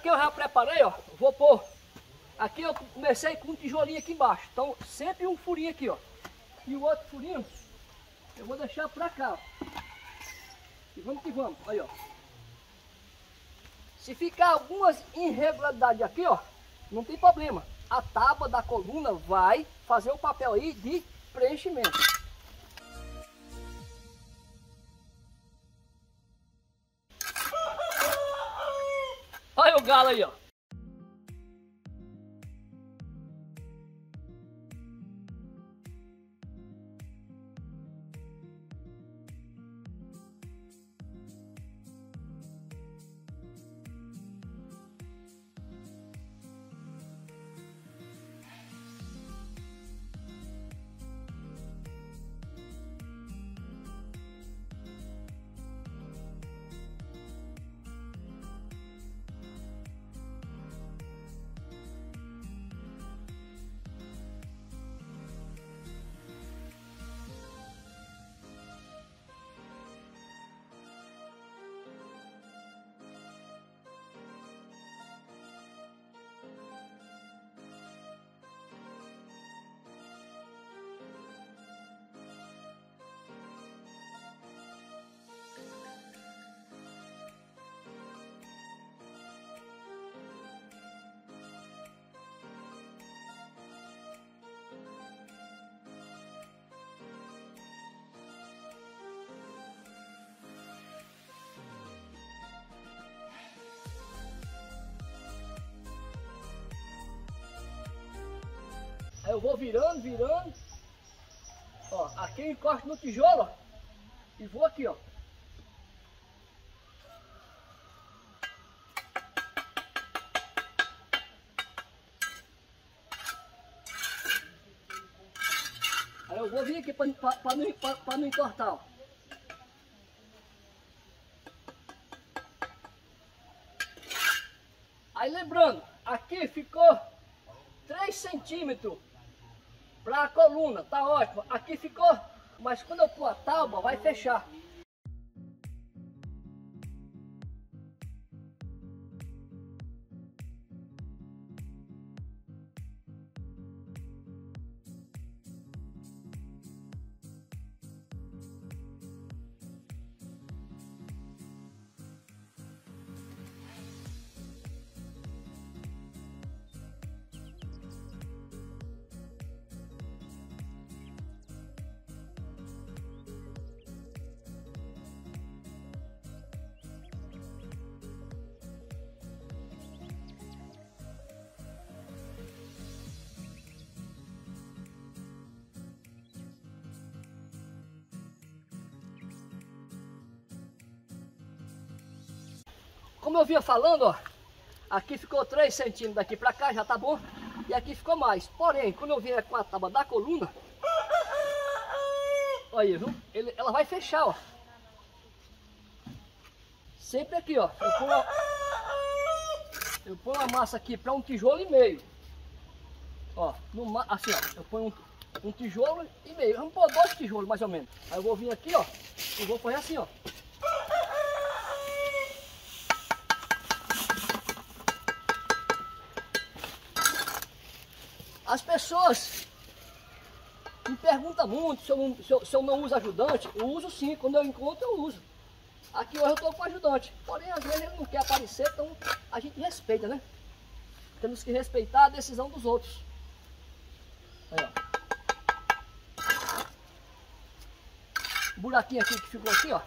aqui eu já preparei, ó. Vou pôr. Aqui eu comecei com um tijolinho aqui embaixo. Então sempre um furinho aqui, ó. E o outro furinho eu vou deixar pra cá, ó. E vamos que vamos. Aí, ó. Se ficar algumas irregularidades aqui, ó, não tem problema. A tábua da coluna vai fazer o papel aí de preenchimento. waxay ogolaanayaan aí, eu vou virando, virando. Ó, aqui eu encosto no tijolo, ó. E vou aqui, ó. Aí eu vou vir aqui para não, pra não ó. Aí lembrando, aqui ficou 3 centímetros para a coluna, tá ótimo. Aqui ficou, mas quando eu pôr a tábua vai fechar. Como eu vinha falando, ó, aqui ficou 3 centímetros daqui para cá, já tá bom. E aqui ficou mais. Porém, quando eu vier com a tábua da coluna, olha viu? Ele, ela vai fechar, ó. Sempre aqui, ó. Eu ponho, eu ponho a massa aqui para um tijolo e meio. Ó, no, assim, ó. Eu ponho um, um tijolo e meio. Vamos pôr dois tijolos, mais ou menos. Aí eu vou vir aqui, ó. E vou fazer assim, ó. As pessoas me perguntam muito se eu, não, se, eu, se eu não uso ajudante. Eu uso sim, quando eu encontro eu uso. Aqui hoje eu estou com ajudante. Porém, às vezes ele não quer aparecer, então a gente respeita, né? Temos que respeitar a decisão dos outros. Aí, ó. buraquinho aqui que ficou aqui, ó.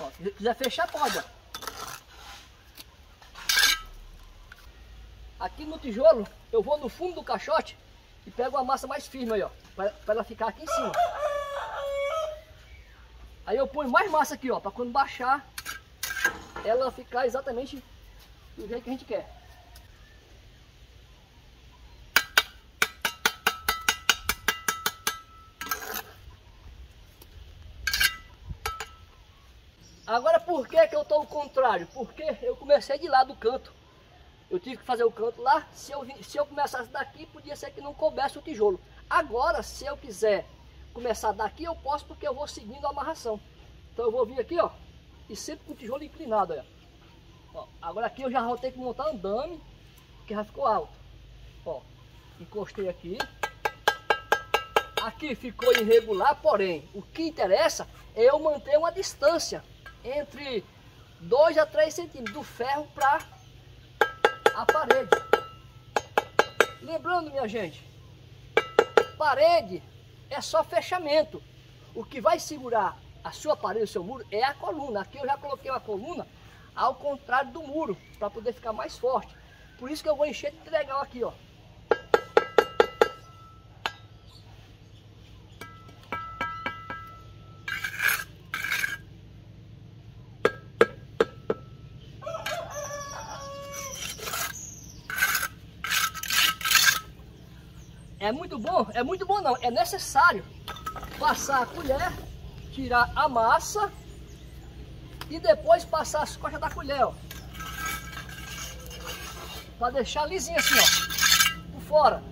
ó se quiser fechar, pode, ó. Aqui no tijolo, eu vou no fundo do caixote e pego a massa mais firme aí, ó. Pra ela ficar aqui em cima. Aí eu ponho mais massa aqui, ó. Pra quando baixar, ela ficar exatamente do jeito que a gente quer. Agora por que, que eu estou ao contrário? Porque eu comecei de lá do canto. Eu tive que fazer o canto lá. Se eu, se eu começasse daqui, podia ser que não coubesse o tijolo. Agora, se eu quiser começar daqui, eu posso porque eu vou seguindo a amarração. Então eu vou vir aqui, ó, e sempre com o tijolo inclinado, ó. Agora aqui eu já vou ter que montar andame, que já ficou alto. Ó, encostei aqui. Aqui ficou irregular, porém, o que interessa é eu manter uma distância entre 2 a 3 centímetros do ferro para a parede. Lembrando, minha gente, parede é só fechamento. O que vai segurar a sua parede, o seu muro, é a coluna. Aqui eu já coloquei uma coluna ao contrário do muro, para poder ficar mais forte. Por isso que eu vou encher de legal aqui, ó. É muito bom, é muito bom não, é necessário passar a colher, tirar a massa e depois passar as costas da colher, ó. Pra deixar lisinho assim, ó, por fora.